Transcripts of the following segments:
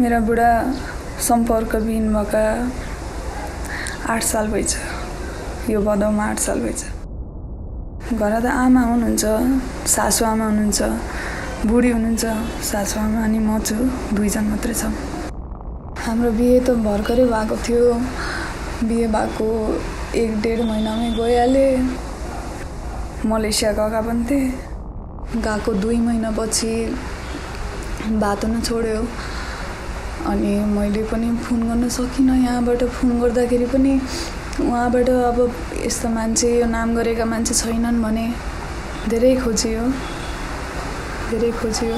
मेरा बुढा सम्पर्कविहीन भएका आठ साल भइछ यो भदौमा आठ साल भइछ घर त आमा हुनुहुन्छ सासु आमा हुनुहुन्छ बुढी हुनुहुन्छ सासु आमा अनि म छु दुईजना मात्रै छ। हाम्रो बिहे त भर्खरै भएको थियो। बिहे भएको एक डेढ महिनामै गइहालेँ। मलेसिया गएका पनि थिएँ गएको दुई महिनापछि बाटो नै छोड्यो। अनि मैले पनि फोन गर्न सकिनँ यहाँबाट। फोन गर्दाखेरि पनि उहाँबाट अब यस्तो मान्छे यो नाम गरेका मान्छे छैनन् भने धेरै खोजियो। धेरै खोजियो।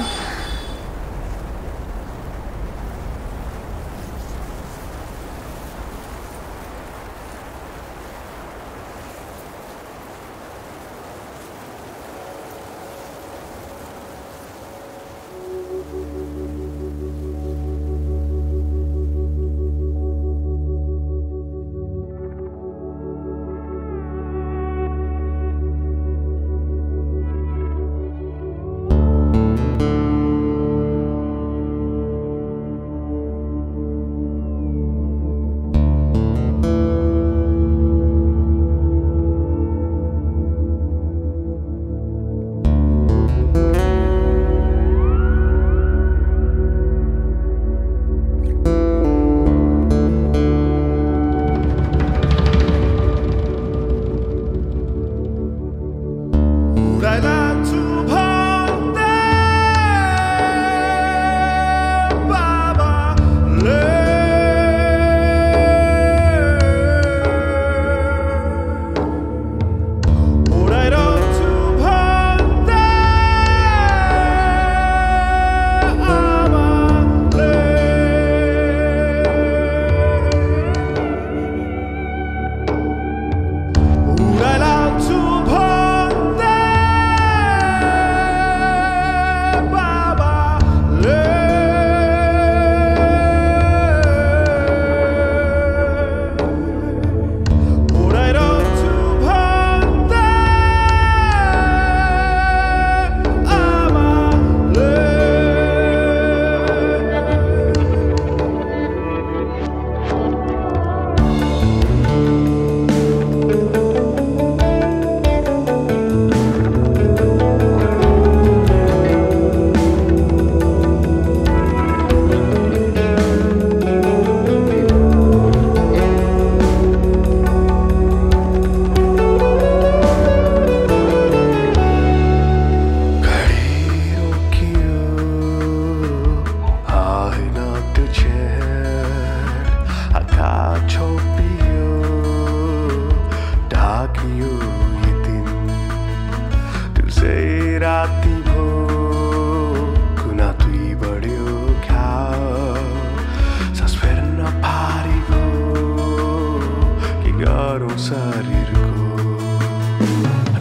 காணும் சார் இருக்கும்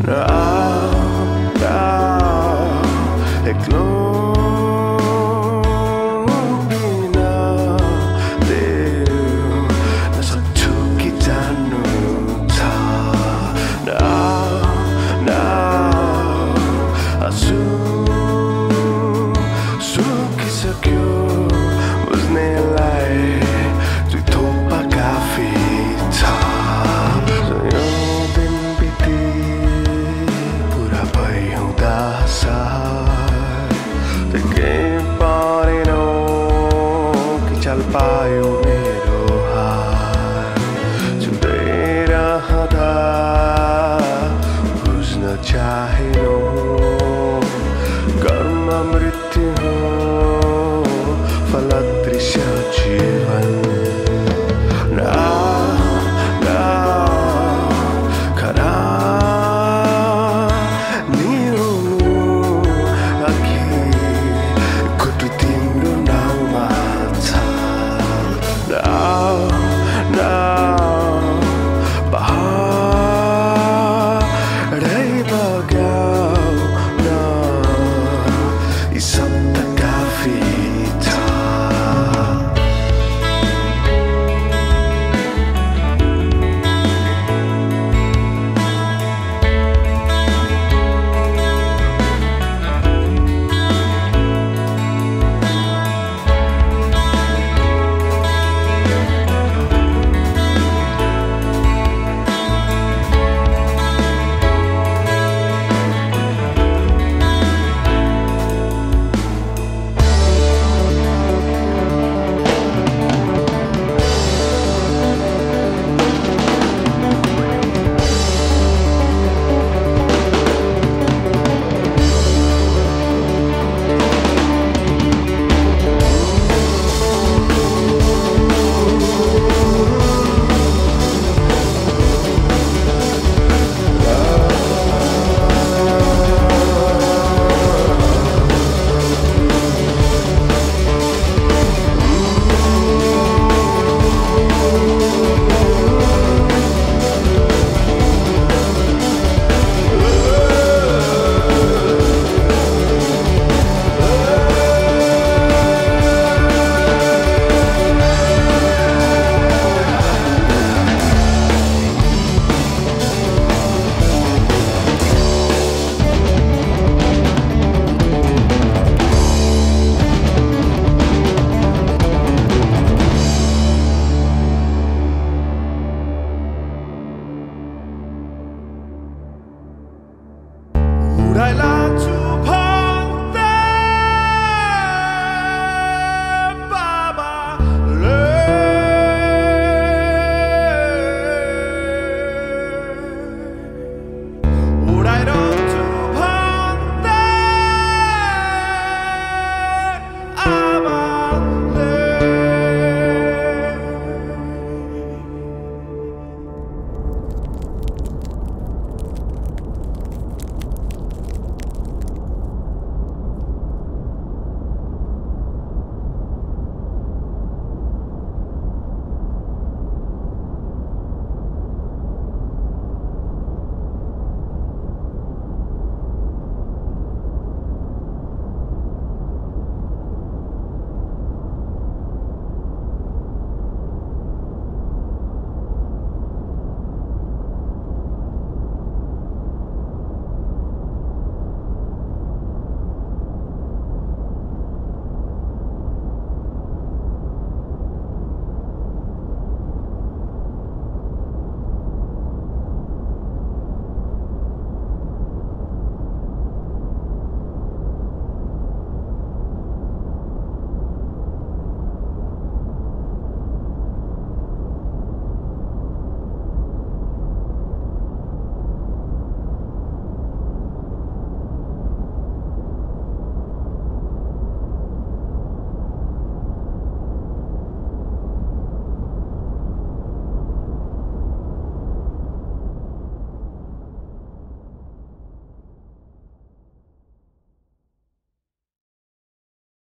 நான் நான்